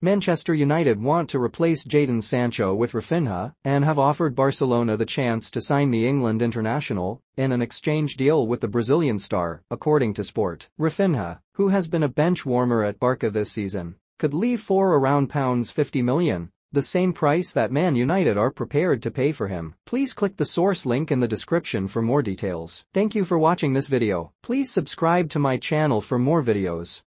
Manchester United want to replace Jadon Sancho with Raphinha and have offered Barcelona the chance to sign the England international in an exchange deal with the Brazilian star, according to Sport. Raphinha, who has been a bench warmer at Barca this season, could leave for around pounds 50 million, the same price that Man United are prepared to pay for him. Please click the source link in the description for more details. Thank you for watching this video. Please subscribe to my channel for more videos.